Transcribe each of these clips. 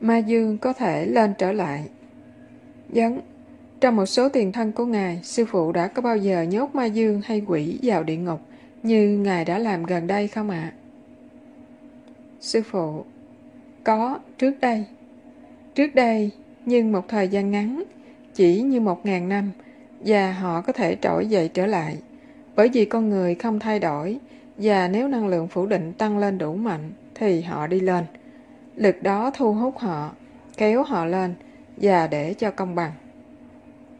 Ma Dương có thể lên trở lại. Dấn, trong một số tiền thân của Ngài, sư phụ đã có bao giờ nhốt Ma Dương hay quỷ vào địa ngục như Ngài đã làm gần đây không ạ? Sư phụ, có, trước đây. Trước đây, nhưng một thời gian ngắn, chỉ như một ngàn năm, và họ có thể trỗi dậy trở lại. Bởi vì con người không thay đổi, và nếu năng lượng phủ định tăng lên đủ mạnh, thì họ đi lên. Lực đó thu hút họ, kéo họ lên, và để cho công bằng.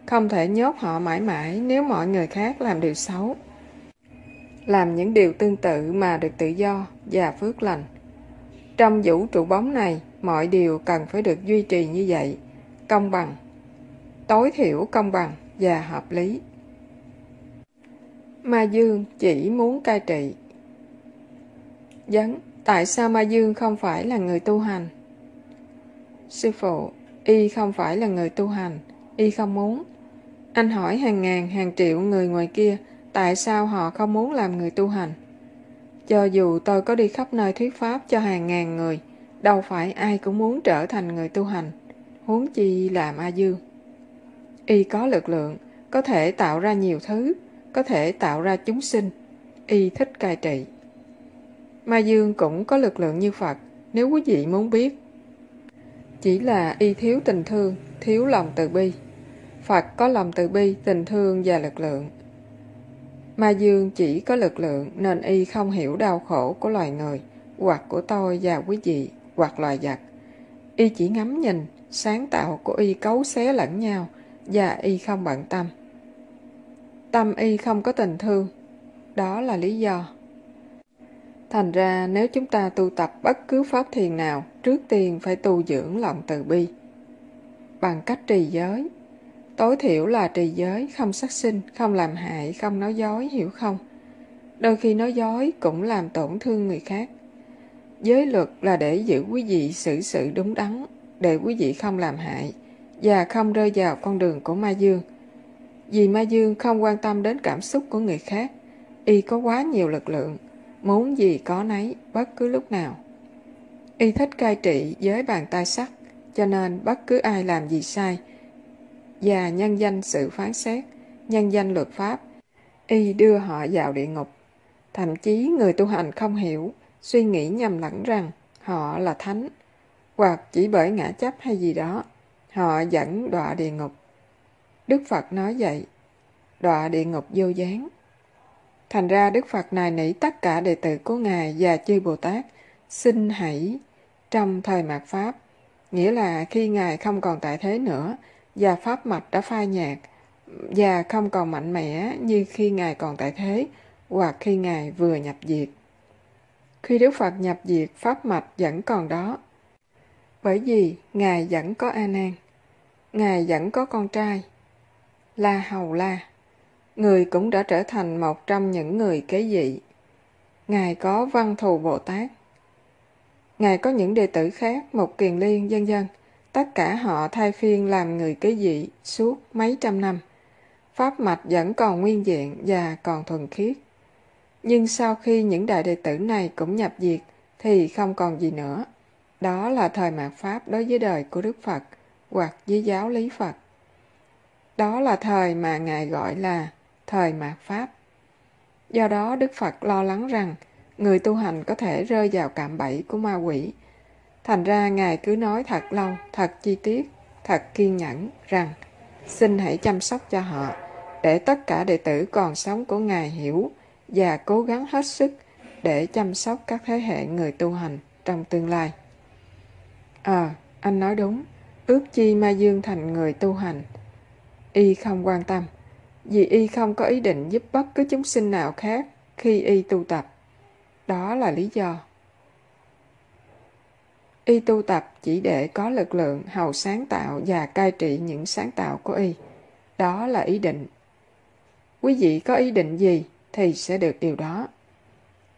Không thể nhốt họ mãi mãi nếu mọi người khác làm điều xấu. Làm những điều tương tự mà được tự do và phước lành. Trong vũ trụ bóng này, mọi điều cần phải được duy trì như vậy, công bằng, tối thiểu công bằng và hợp lý. Ma Dương chỉ muốn cai trị. Dấn, tại sao Ma Dương không phải là người tu hành? Sư phụ, y không phải là người tu hành, y không muốn. Anh hỏi hàng ngàn, hàng triệu người ngoài kia, tại sao họ không muốn làm người tu hành? Cho dù tôi có đi khắp nơi thuyết pháp cho hàng ngàn người, đâu phải ai cũng muốn trở thành người tu hành, huống chi làm A Dương. Y có lực lượng, có thể tạo ra nhiều thứ, có thể tạo ra chúng sinh. Y thích cai trị. Ma Dương cũng có lực lượng như Phật, nếu quý vị muốn biết. Chỉ là y thiếu tình thương, thiếu lòng từ bi. Phật có lòng từ bi, tình thương và lực lượng. Ma Dương chỉ có lực lượng nên y không hiểu đau khổ của loài người, hoặc của tôi và quý vị, hoặc loài vật. Y chỉ ngắm nhìn, sáng tạo của y cấu xé lẫn nhau và y không bận tâm. Tâm y không có tình thương, đó là lý do. Thành ra nếu chúng ta tu tập bất cứ pháp thiền nào, trước tiên phải tu dưỡng lòng từ bi. Bằng cách trì giới, Tối thiểu là trì giới, không sát sinh, không làm hại, không nói dối, hiểu không? Đôi khi nói dối cũng làm tổn thương người khác. Giới luật là để giữ quý vị xử sự đúng đắn, để quý vị không làm hại và không rơi vào con đường của ma dương. Vì ma dương không quan tâm đến cảm xúc của người khác, y có quá nhiều lực lượng, muốn gì có nấy bất cứ lúc nào. Y thích cai trị với bàn tay sắt, cho nên bất cứ ai làm gì sai, và nhân danh sự phán xét, nhân danh luật pháp, y đưa họ vào địa ngục. Thậm chí người tu hành không hiểu, suy nghĩ nhầm lẫn rằng họ là thánh, hoặc chỉ bởi ngã chấp hay gì đó, họ dẫn đọa địa ngục. Đức Phật nói vậy, đọa địa ngục vô gián. Thành ra Đức Phật này nỉ tất cả đệ tử của Ngài và chư Bồ Tát, xin hãy trong thời mạt Pháp, nghĩa là khi Ngài không còn tại thế nữa, và pháp mạch đã phai nhạt và không còn mạnh mẽ như khi Ngài còn tại thế hoặc khi Ngài vừa nhập diệt. Khi Đức Phật nhập diệt, pháp mạch vẫn còn đó. Bởi vì Ngài vẫn có A Nan, Ngài vẫn có con trai, La Hầu La. Người cũng đã trở thành một trong những người kế dị. Ngài có Văn Thù Bồ Tát. Ngài có những đệ tử khác, một kiền liên, dân dân. Tất cả họ thay phiên làm người kế dị suốt mấy trăm năm. Pháp mạch vẫn còn nguyên diện và còn thuần khiết. Nhưng sau khi những đại đệ tử này cũng nhập diệt thì không còn gì nữa. Đó là thời mạt Pháp đối với đời của Đức Phật hoặc với giáo lý Phật. Đó là thời mà Ngài gọi là thời mạt Pháp. Do đó Đức Phật lo lắng rằng người tu hành có thể rơi vào cạm bẫy của ma quỷ Thành ra Ngài cứ nói thật lâu, thật chi tiết, thật kiên nhẫn rằng xin hãy chăm sóc cho họ để tất cả đệ tử còn sống của Ngài hiểu và cố gắng hết sức để chăm sóc các thế hệ người tu hành trong tương lai. Ờ, anh nói đúng, ước chi Ma Dương thành người tu hành. Y không quan tâm, vì Y không có ý định giúp bất cứ chúng sinh nào khác khi Y tu tập. Đó là lý do. Y tu tập chỉ để có lực lượng hầu sáng tạo và cai trị những sáng tạo của Y. Đó là ý định. Quý vị có ý định gì thì sẽ được điều đó.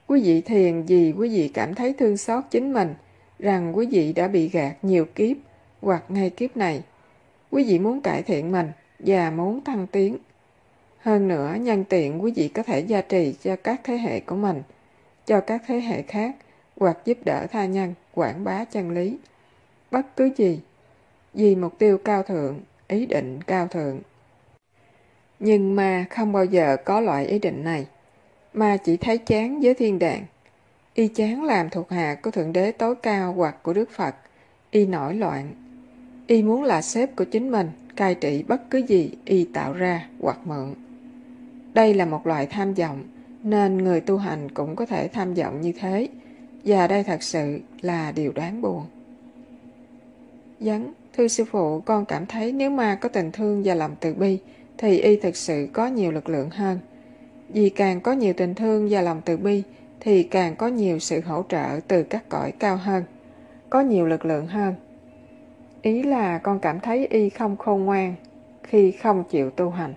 Quý vị thiền vì quý vị cảm thấy thương xót chính mình rằng quý vị đã bị gạt nhiều kiếp hoặc ngay kiếp này. Quý vị muốn cải thiện mình và muốn thăng tiến. Hơn nữa, nhân tiện quý vị có thể gia trì cho các thế hệ của mình, cho các thế hệ khác hoặc giúp đỡ tha nhân quảng bá chân lý. bất cứ gì, vì mục tiêu cao thượng, ý định cao thượng. Nhưng ma không bao giờ có loại ý định này. Ma chỉ thấy chán với thiên đàng. Y chán làm thuộc hạ của Thượng Đế tối cao hoặc của Đức Phật. Y nổi loạn. Y muốn là sếp của chính mình, cai trị bất cứ gì Y tạo ra hoặc mượn. Đây là một loại tham vọng, nên người tu hành cũng có thể tham vọng như thế. Và đây thật sự là điều đáng buồn. Dấn, thưa sư phụ, con cảm thấy nếu ma có tình thương và lòng từ bi, thì y thực sự có nhiều lực lượng hơn. Vì càng có nhiều tình thương và lòng từ bi, thì càng có nhiều sự hỗ trợ từ các cõi cao hơn, có nhiều lực lượng hơn. Ý là con cảm thấy y không khôn ngoan khi không chịu tu hành.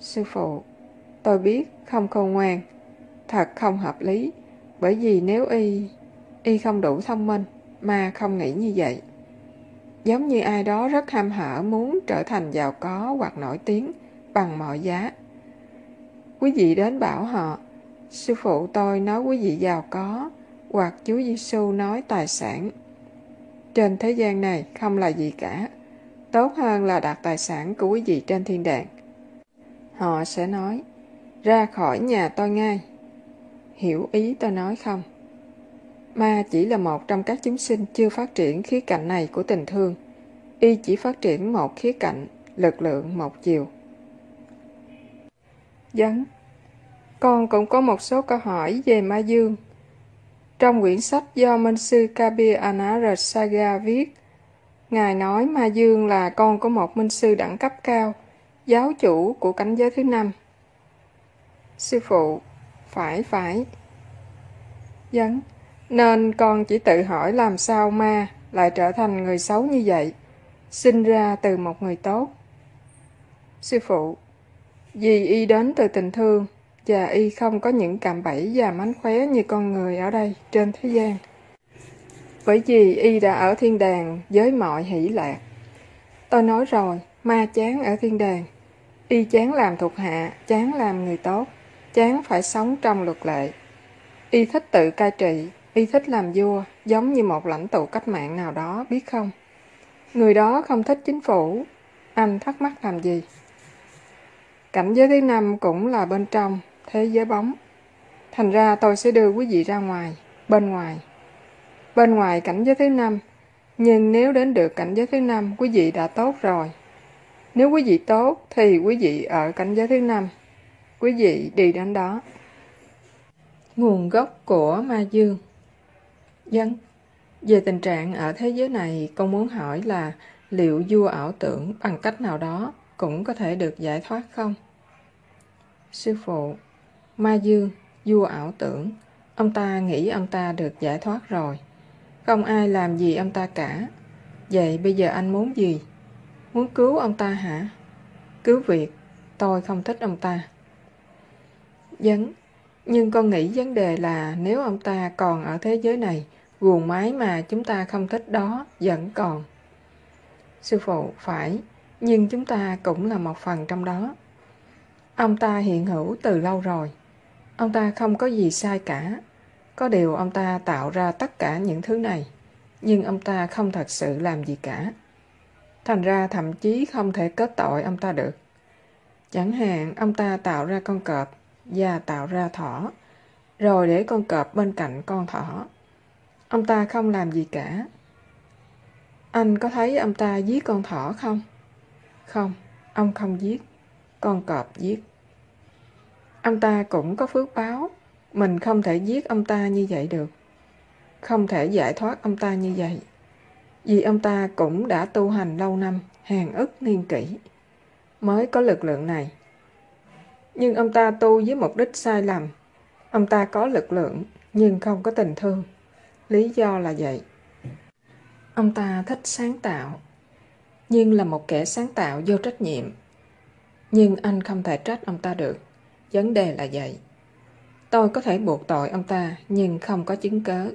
Sư phụ, tôi biết không khôn ngoan, thật không hợp lý, bởi vì nếu y, y không đủ thông minh, mà không nghĩ như vậy. Giống như ai đó rất ham hở muốn trở thành giàu có hoặc nổi tiếng bằng mọi giá. Quý vị đến bảo họ, sư phụ tôi nói quý vị giàu có, hoặc Chúa Giêsu nói tài sản. Trên thế gian này không là gì cả. Tốt hơn là đặt tài sản của quý vị trên thiên đàng. Họ sẽ nói, ra khỏi nhà tôi ngay. Hiểu ý tôi nói không? Ma chỉ là một trong các chúng sinh chưa phát triển khía cạnh này của tình thương. Y chỉ phát triển một khía cạnh, lực lượng một chiều. Dấn Con cũng có một số câu hỏi về ma dương. Trong quyển sách do Minh sư Kabir anarasaga viết, Ngài nói ma dương là con của một minh sư đẳng cấp cao, giáo chủ của cảnh giới thứ năm. Sư phụ, phải phải. Dấn nên con chỉ tự hỏi làm sao ma lại trở thành người xấu như vậy, sinh ra từ một người tốt. Sư phụ, vì y đến từ tình thương và y không có những cạm bẫy và mánh khóe như con người ở đây trên thế gian. Bởi vì y đã ở thiên đàng với mọi hỷ lạc. Tôi nói rồi, ma chán ở thiên đàng. Y chán làm thuộc hạ, chán làm người tốt, chán phải sống trong luật lệ. Y thích tự cai trị, Y thích làm vua, giống như một lãnh tụ cách mạng nào đó, biết không? Người đó không thích chính phủ. Anh thắc mắc làm gì? Cảnh giới thứ năm cũng là bên trong, thế giới bóng. Thành ra tôi sẽ đưa quý vị ra ngoài, bên ngoài. Bên ngoài cảnh giới thứ năm, nhưng nếu đến được cảnh giới thứ năm, quý vị đã tốt rồi. Nếu quý vị tốt, thì quý vị ở cảnh giới thứ năm. Quý vị đi đến đó. Nguồn gốc của ma dương Dân, về tình trạng ở thế giới này, con muốn hỏi là liệu vua ảo tưởng bằng cách nào đó cũng có thể được giải thoát không? Sư phụ, Ma Dương, vua ảo tưởng, ông ta nghĩ ông ta được giải thoát rồi. Không ai làm gì ông ta cả. Vậy bây giờ anh muốn gì? Muốn cứu ông ta hả? Cứu việc, tôi không thích ông ta. Dấn, nhưng con nghĩ vấn đề là nếu ông ta còn ở thế giới này, guồng máy mà chúng ta không thích đó vẫn còn. Sư phụ, phải, nhưng chúng ta cũng là một phần trong đó. Ông ta hiện hữu từ lâu rồi. Ông ta không có gì sai cả. Có điều ông ta tạo ra tất cả những thứ này, nhưng ông ta không thật sự làm gì cả. Thành ra thậm chí không thể kết tội ông ta được. Chẳng hạn ông ta tạo ra con cọp và tạo ra thỏ, rồi để con cọp bên cạnh con thỏ. Ông ta không làm gì cả. Anh có thấy ông ta giết con thỏ không? Không, ông không giết. Con cọp giết. Ông ta cũng có phước báo. Mình không thể giết ông ta như vậy được. Không thể giải thoát ông ta như vậy. Vì ông ta cũng đã tu hành lâu năm, hàng ức niên kỷ, mới có lực lượng này. Nhưng ông ta tu với mục đích sai lầm. Ông ta có lực lượng, nhưng không có tình thương. Lý do là vậy. Ông ta thích sáng tạo, nhưng là một kẻ sáng tạo vô trách nhiệm. Nhưng anh không thể trách ông ta được. Vấn đề là vậy. Tôi có thể buộc tội ông ta, nhưng không có chứng cớ.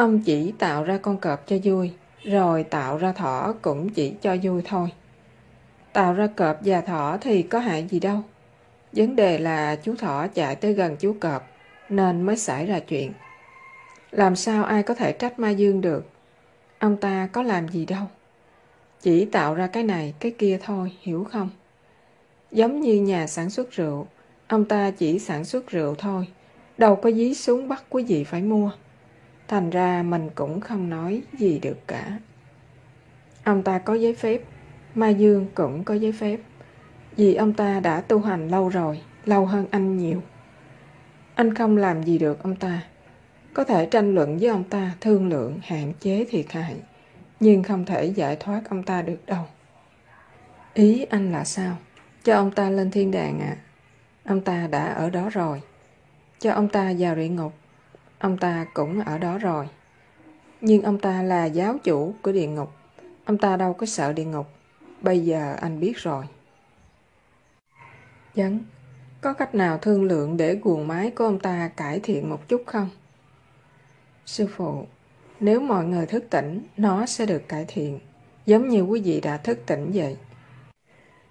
Ông chỉ tạo ra con cọp cho vui, rồi tạo ra thỏ cũng chỉ cho vui thôi. Tạo ra cọp và thỏ thì có hại gì đâu. Vấn đề là chú thỏ chạy tới gần chú cọp, nên mới xảy ra chuyện. Làm sao ai có thể trách Ma Dương được? Ông ta có làm gì đâu. Chỉ tạo ra cái này, cái kia thôi, hiểu không? Giống như nhà sản xuất rượu, ông ta chỉ sản xuất rượu thôi, đâu có dí súng bắt quý vị phải mua. Thành ra mình cũng không nói gì được cả. Ông ta có giấy phép, Mai Dương cũng có giấy phép. Vì ông ta đã tu hành lâu rồi, lâu hơn anh nhiều. Anh không làm gì được ông ta. Có thể tranh luận với ông ta, thương lượng, hạn chế thiệt hại, nhưng không thể giải thoát ông ta được đâu. Ý anh là sao? Cho ông ta lên thiên đàng ạ. À? Ông ta đã ở đó rồi. Cho ông ta vào địa ngục. Ông ta cũng ở đó rồi. Nhưng ông ta là giáo chủ của địa ngục. Ông ta đâu có sợ địa ngục. Bây giờ anh biết rồi. Dấn, có cách nào thương lượng để guồng máy của ông ta cải thiện một chút không? Sư phụ, nếu mọi người thức tỉnh, nó sẽ được cải thiện, giống như quý vị đã thức tỉnh vậy.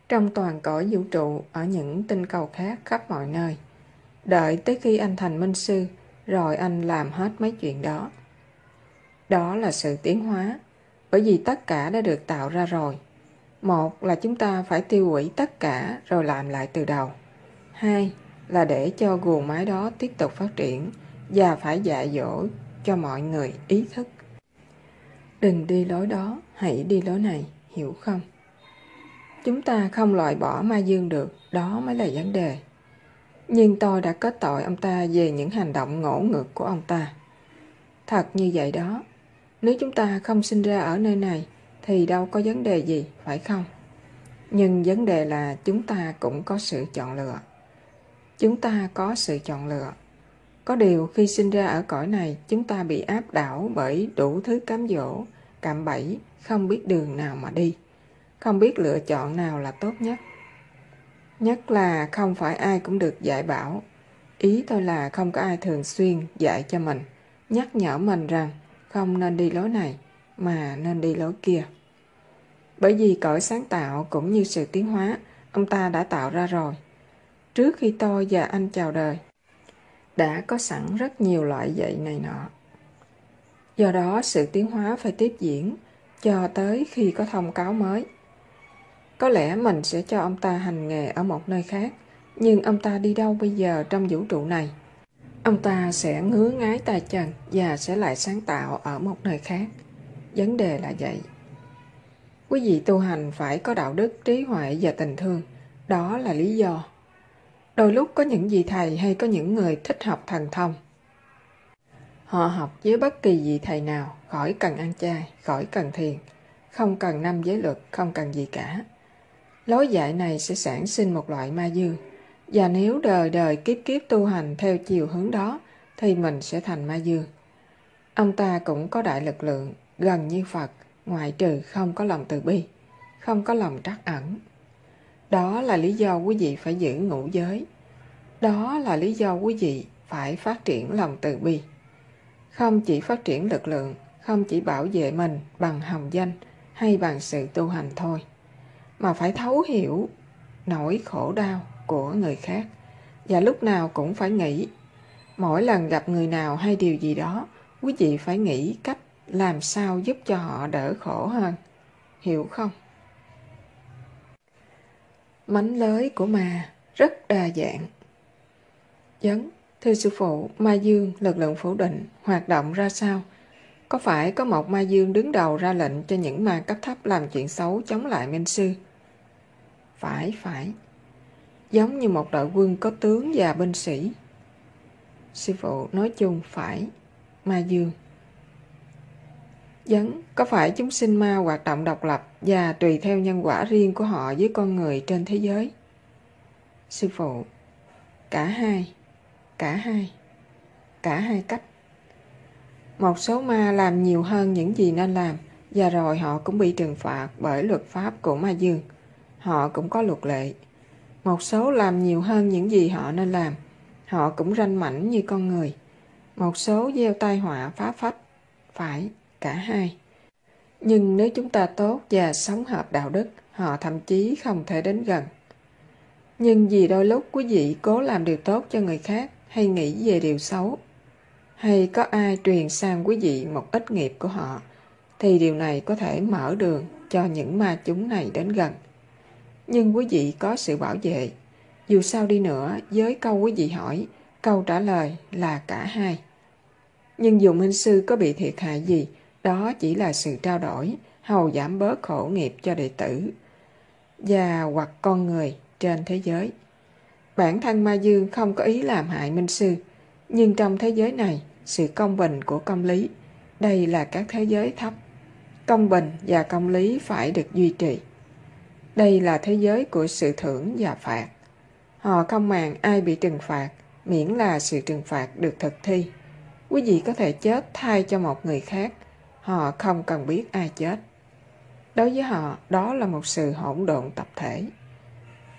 Trong toàn cõi vũ trụ, ở những tinh cầu khác khắp mọi nơi, đợi tới khi anh thành minh sư, rồi anh làm hết mấy chuyện đó. Đó là sự tiến hóa, bởi vì tất cả đã được tạo ra rồi. Một là chúng ta phải tiêu hủy tất cả rồi làm lại từ đầu. Hai là để cho guồng máy đó tiếp tục phát triển và phải dạy dỗ cho mọi người ý thức. Đừng đi lối đó, hãy đi lối này, hiểu không? Chúng ta không loại bỏ ma dương được, đó mới là vấn đề. Nhưng tôi đã kết tội ông ta về những hành động ngỗ ngược của ông ta. Thật như vậy đó, nếu chúng ta không sinh ra ở nơi này, thì đâu có vấn đề gì, phải không? Nhưng vấn đề là chúng ta cũng có sự chọn lựa. Chúng ta có sự chọn lựa. Có điều khi sinh ra ở cõi này, chúng ta bị áp đảo bởi đủ thứ cám dỗ, cạm bẫy, không biết đường nào mà đi, không biết lựa chọn nào là tốt nhất. Nhất là không phải ai cũng được dạy bảo. Ý tôi là không có ai thường xuyên dạy cho mình, nhắc nhở mình rằng không nên đi lối này, mà nên đi lối kia. Bởi vì cõi sáng tạo cũng như sự tiến hóa, ông ta đã tạo ra rồi. Trước khi tôi và anh chào đời, đã có sẵn rất nhiều loại dạy này nọ. Do đó sự tiến hóa phải tiếp diễn cho tới khi có thông cáo mới. Có lẽ mình sẽ cho ông ta hành nghề ở một nơi khác, nhưng ông ta đi đâu bây giờ trong vũ trụ này? Ông ta sẽ ngứa ngái tay chân và sẽ lại sáng tạo ở một nơi khác. Vấn đề là vậy. Quý vị tu hành phải có đạo đức, trí huệ và tình thương. Đó là lý do. Đôi lúc có những vị thầy hay có những người thích học thần thông. Họ học với bất kỳ vị thầy nào, khỏi cần ăn chay, khỏi cần thiền, không cần năm giới luật, không cần gì cả. Lối dạy này sẽ sản sinh một loại ma dương. Và nếu đời đời kiếp kiếp tu hành theo chiều hướng đó, thì mình sẽ thành ma dương. Ông ta cũng có đại lực lượng, gần như Phật, ngoại trừ không có lòng từ bi, không có lòng trắc ẩn. Đó là lý do quý vị phải giữ ngũ giới. Đó là lý do quý vị phải phát triển lòng từ bi. Không chỉ phát triển lực lượng, không chỉ bảo vệ mình bằng hồng danh hay bằng sự tu hành thôi, mà phải thấu hiểu nỗi khổ đau của người khác và lúc nào cũng phải nghĩ mỗi lần gặp người nào hay điều gì đó quý vị phải nghĩ cách làm sao giúp cho họ đỡ khổ hơn hiểu không mánh lới của ma rất đa dạng Dấn, thưa sư phụ, ma dương, lực lượng phủ định, hoạt động ra sao? Có phải có một ma dương đứng đầu ra lệnh cho những ma cấp thấp làm chuyện xấu chống lại minh sư? Phải, phải. Giống như một đội quân có tướng và binh sĩ. Sư phụ nói chung phải, ma dương. Dấn, có phải chúng sinh ma hoạt động độc lập và tùy theo nhân quả riêng của họ với con người trên thế giới? Sư phụ, cả hai, cả hai, cả hai cách. Một số ma làm nhiều hơn những gì nên làm và rồi họ cũng bị trừng phạt bởi luật pháp của ma dương. Họ cũng có luật lệ. Một số làm nhiều hơn những gì họ nên làm. Họ cũng ranh mảnh như con người. Một số gieo tai họa phá phách. Phải, cả hai. Nhưng nếu chúng ta tốt và sống hợp đạo đức, họ thậm chí không thể đến gần. Nhưng vì đôi lúc quý vị cố làm điều tốt cho người khác hay nghĩ về điều xấu, hay có ai truyền sang quý vị một ít nghiệp của họ, thì điều này có thể mở đường cho những ma chúng này đến gần. Nhưng quý vị có sự bảo vệ. Dù sao đi nữa, với câu quý vị hỏi, câu trả lời là cả hai. Nhưng dù minh sư có bị thiệt hại gì, đó chỉ là sự trao đổi, hầu giảm bớt khổ nghiệp cho đệ tử và hoặc con người trên thế giới. Bản thân ma dương không có ý làm hại minh sư, nhưng trong thế giới này, sự công bình của công lý, đây là các thế giới thấp. Công bình và công lý phải được duy trì. Đây là thế giới của sự thưởng và phạt. Họ không màng ai bị trừng phạt, miễn là sự trừng phạt được thực thi. Quý vị có thể chết thay cho một người khác, họ không cần biết ai chết. Đối với họ, đó là một sự hỗn độn tập thể.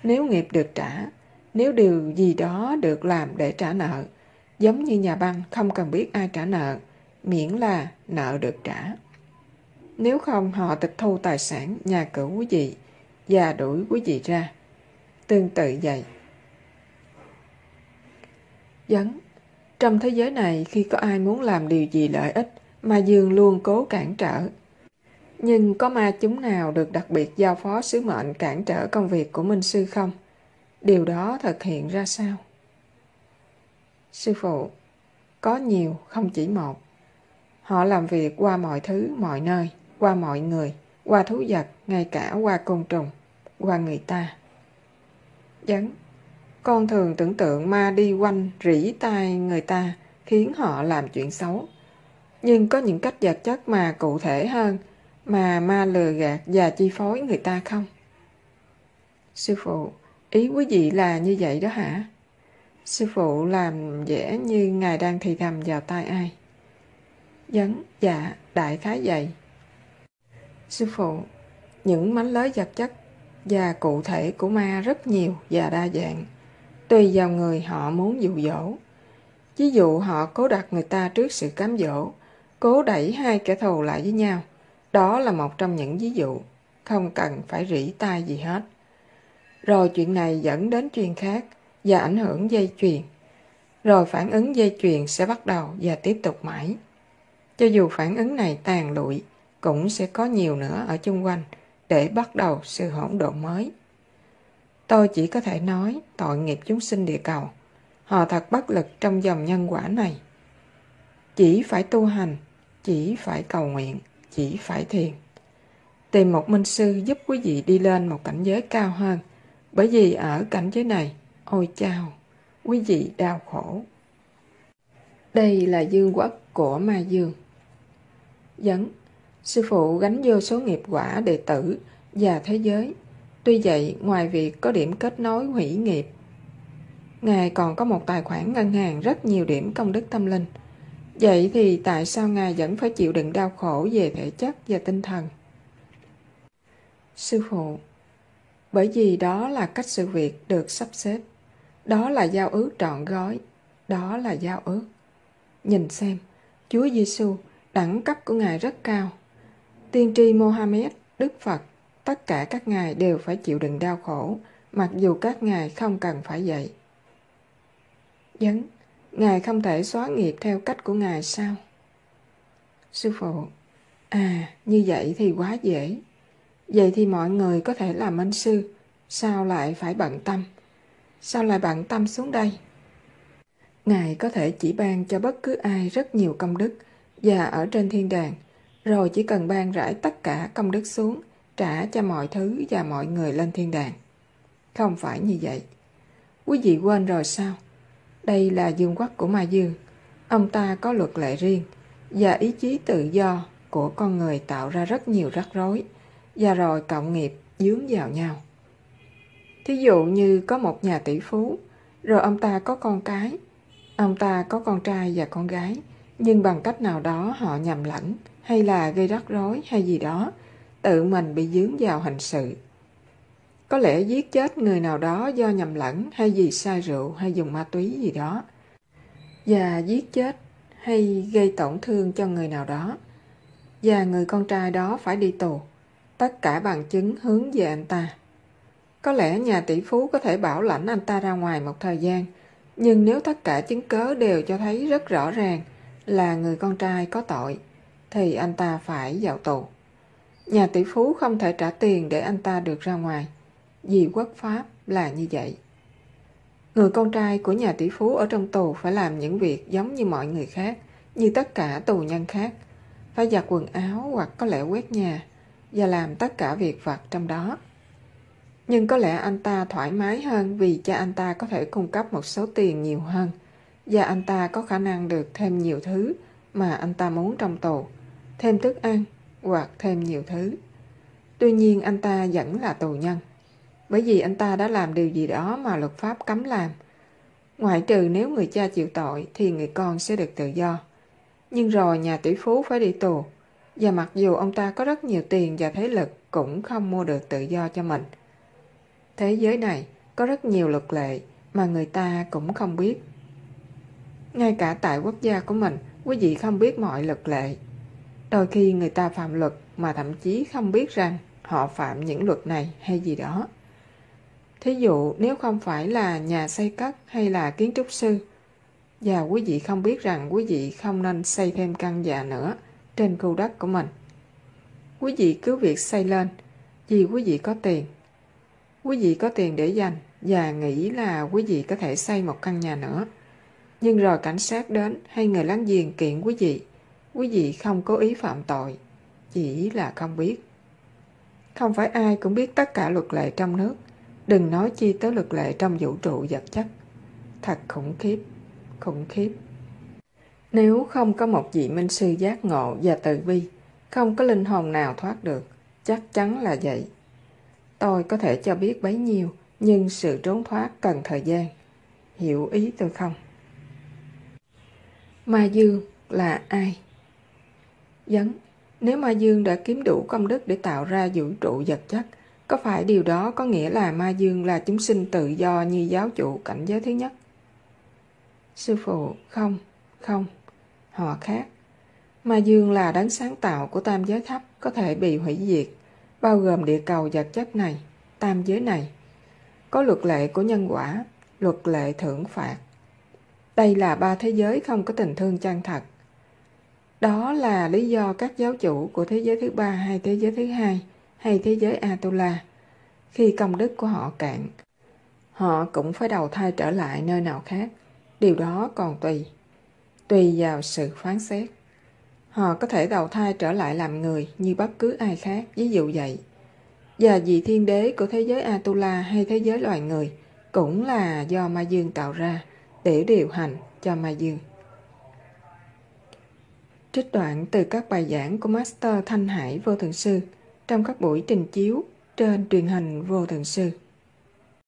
Nếu nghiệp được trả, nếu điều gì đó được làm để trả nợ, giống như nhà băng không cần biết ai trả nợ, miễn là nợ được trả. Nếu không, họ tịch thu tài sản nhà cửa quý vị và đuổi quý vị ra. Tương tự vậy. Dấn Trong thế giới này, khi có ai muốn làm điều gì lợi ích, mà Dương luôn cố cản trở. Nhưng có ma chúng nào được đặc biệt giao phó sứ mệnh cản trở công việc của Minh Sư không? Điều đó thực hiện ra sao? Sư phụ, có nhiều, không chỉ một. Họ làm việc qua mọi thứ, mọi nơi, qua mọi người, qua thú vật, ngay cả qua côn trùng, qua người ta. Dấn, con thường tưởng tượng ma đi quanh rỉ tai người ta khiến họ làm chuyện xấu. Nhưng có những cách vật chất mà cụ thể hơn mà ma lừa gạt và chi phối người ta không? Sư phụ, ý quý vị là như vậy đó hả? Sư phụ làm vẻ như Ngài đang thì thầm vào tai ai. Dấn, dạ, đại khái vậy. Sư phụ, những mánh lới vật chất và cụ thể của ma rất nhiều và đa dạng. Tùy vào người họ muốn dụ dỗ. Ví dụ họ cố đặt người ta trước sự cám dỗ, cố đẩy hai kẻ thù lại với nhau. Đó là một trong những ví dụ, không cần phải rỉ tai gì hết. Rồi chuyện này dẫn đến chuyện khác và ảnh hưởng dây chuyền. Rồi phản ứng dây chuyền sẽ bắt đầu và tiếp tục mãi. Cho dù phản ứng này tàn lụi, cũng sẽ có nhiều nữa ở chung quanh để bắt đầu sự hỗn độn mới. Tôi chỉ có thể nói tội nghiệp chúng sinh địa cầu. Họ thật bất lực trong dòng nhân quả này. Chỉ phải tu hành, chỉ phải cầu nguyện, chỉ phải thiền. Tìm một minh sư giúp quý vị đi lên một cảnh giới cao hơn. Bởi vì ở cảnh giới này, ôi chao, quý vị đau khổ. Đây là dương quốc của ma dương. Dẫn, sư phụ gánh vô số nghiệp quả đệ tử và thế giới. Tuy vậy, ngoài việc có điểm kết nối hủy nghiệp, Ngài còn có một tài khoản ngân hàng rất nhiều điểm công đức tâm linh. Vậy thì tại sao Ngài vẫn phải chịu đựng đau khổ về thể chất và tinh thần? Sư phụ, bởi vì đó là cách sự việc được sắp xếp. Đó là giao ước trọn gói. Đó là giao ước. Nhìn xem, Chúa Giêsu đẳng cấp của Ngài rất cao. Tiên tri Mohammed, Đức Phật, tất cả các ngài đều phải chịu đựng đau khổ, mặc dù các ngài không cần phải vậy. Dấn, ngài không thể xóa nghiệp theo cách của ngài sao? Sư phụ, à, như vậy thì quá dễ. Vậy thì mọi người có thể làm anh sư, sao lại phải bận tâm? Sao lại bận tâm xuống đây? Ngài có thể chỉ ban cho bất cứ ai rất nhiều công đức và ở trên thiên đàng, rồi chỉ cần ban rải tất cả công đức xuống, trả cho mọi thứ và mọi người lên thiên đàng. Không phải như vậy. Quý vị quên rồi sao? Đây là dương quốc của Ma Dương. Ông ta có luật lệ riêng và ý chí tự do của con người tạo ra rất nhiều rắc rối và rồi cộng nghiệp dướng vào nhau. Thí dụ như có một nhà tỷ phú, rồi ông ta có con cái, ông ta có con trai và con gái, nhưng bằng cách nào đó họ nhầm lẫn hay là gây rắc rối hay gì đó, tự mình bị dướng vào hành sự. Có lẽ giết chết người nào đó do nhầm lẫn hay vì sai rượu hay dùng ma túy gì đó. Và giết chết hay gây tổn thương cho người nào đó. Và người con trai đó phải đi tù. Tất cả bằng chứng hướng về anh ta. Có lẽ nhà tỷ phú có thể bảo lãnh anh ta ra ngoài một thời gian, nhưng nếu tất cả chứng cớ đều cho thấy rất rõ ràng là người con trai có tội, thì anh ta phải vào tù. Nhà tỷ phú không thể trả tiền để anh ta được ra ngoài. Vì quốc pháp là như vậy. Người con trai của nhà tỷ phú ở trong tù phải làm những việc giống như mọi người khác, như tất cả tù nhân khác. Phải giặt quần áo hoặc có lẽ quét nhà và làm tất cả việc vặt trong đó. Nhưng có lẽ anh ta thoải mái hơn vì cha anh ta có thể cung cấp một số tiền nhiều hơn và anh ta có khả năng được thêm nhiều thứ mà anh ta muốn trong tù, thêm thức ăn hoặc thêm nhiều thứ. Tuy nhiên anh ta vẫn là tù nhân, bởi vì anh ta đã làm điều gì đó mà luật pháp cấm làm. Ngoại trừ nếu người cha chịu tội thì người con sẽ được tự do. Nhưng rồi nhà tỷ phú phải đi tù, và mặc dù ông ta có rất nhiều tiền và thế lực cũng không mua được tự do cho mình. Thế giới này có rất nhiều luật lệ mà người ta cũng không biết. Ngay cả tại quốc gia của mình, quý vị không biết mọi luật lệ. Đôi khi người ta phạm luật mà thậm chí không biết rằng họ phạm những luật này hay gì đó. Thí dụ nếu không phải là nhà xây cất hay là kiến trúc sư và quý vị không biết rằng quý vị không nên xây thêm căn nhà nữa trên khu đất của mình. Quý vị cứ việc xây lên vì quý vị có tiền. Quý vị có tiền để dành và nghĩ là quý vị có thể xây một căn nhà nữa. Nhưng rồi cảnh sát đến hay người láng giềng kiện quý vị, quý vị không cố ý phạm tội, chỉ là không biết. Không phải ai cũng biết tất cả luật lệ trong nước, đừng nói chi tới luật lệ trong vũ trụ vật chất. Thật khủng khiếp, khủng khiếp. Nếu không có một vị minh sư giác ngộ và từ bi, không có linh hồn nào thoát được, chắc chắn là vậy. Tôi có thể cho biết bấy nhiêu, nhưng sự trốn thoát cần thời gian. Hiểu ý tôi không? Ma Dương là ai? Vấn, nếu Ma Dương đã kiếm đủ công đức để tạo ra vũ trụ vật chất, có phải điều đó có nghĩa là Ma Dương là chúng sinh tự do như giáo chủ cảnh giới thứ nhất? Sư phụ, không, không, họ khác. Ma Dương là đấng sáng tạo của tam giới thấp có thể bị hủy diệt, bao gồm địa cầu vật chất này, tam giới này. Có luật lệ của nhân quả, luật lệ thưởng phạt, đây là ba thế giới không có tình thương chân thật. Đó là lý do các giáo chủ của thế giới thứ ba hay thế giới thứ hai hay thế giới Atula. Khi công đức của họ cạn, họ cũng phải đầu thai trở lại nơi nào khác. Điều đó còn tùy tùy vào sự phán xét. Họ có thể đầu thai trở lại làm người như bất cứ ai khác, ví dụ vậy. Và vị thiên đế của thế giới Atula hay thế giới loài người cũng là do ma dương tạo ra để điều hành cho Ma Dương. Trích đoạn từ các bài giảng của Master Thanh Hải Vô Thượng Sư trong các buổi trình chiếu trên truyền hình Vô Thượng Sư.